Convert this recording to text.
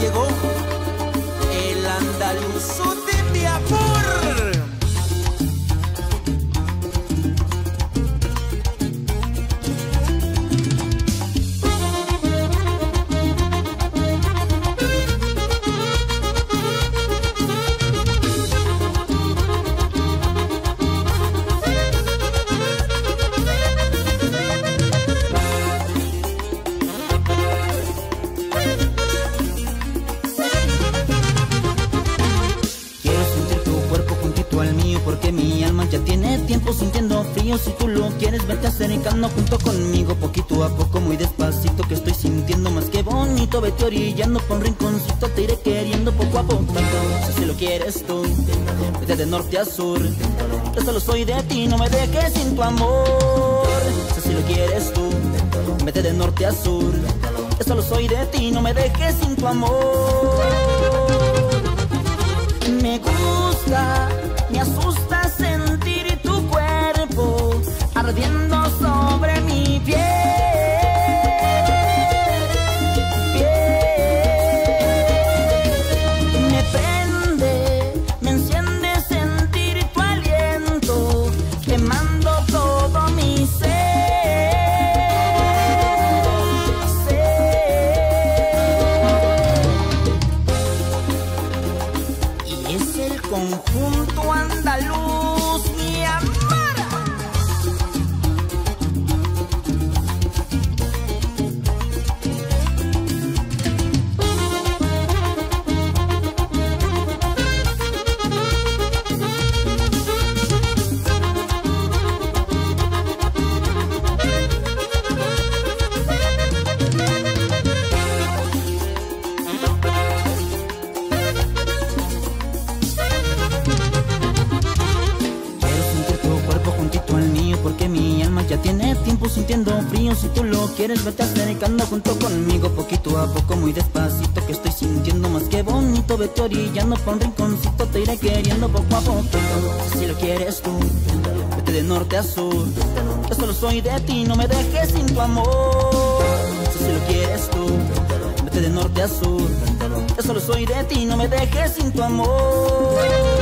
llegó. El andaluz tiempo sintiendo frío. Si tú lo quieres vete acercando junto conmigo Poquito a poco, muy despacito que estoy sintiendo más que bonito. Vete orillando por un rinconcito, te iré queriendo poco a poco Si lo quieres tú, vete de norte a sur. Que solo soy de ti, no me dejes sin tu amor. Si lo quieres tú, vete de norte a sur. Que solo soy de ti, no me dejes sin tu amor. Me gusta me asusta mi alma ya tiene tiempo sintiendo frío. Si tú lo quieres vete acercando junto conmigo Poquito a poco, muy despacito Que estoy sintiendo más que bonito. Vete orillando por un rinconcito Te iré queriendo poco a poco Si lo quieres tú Vete de norte a sur. Que solo soy de ti No me dejes sin tu amor. Si lo quieres tú Vete de norte a sur. Que solo soy de ti No me dejes sin tu amor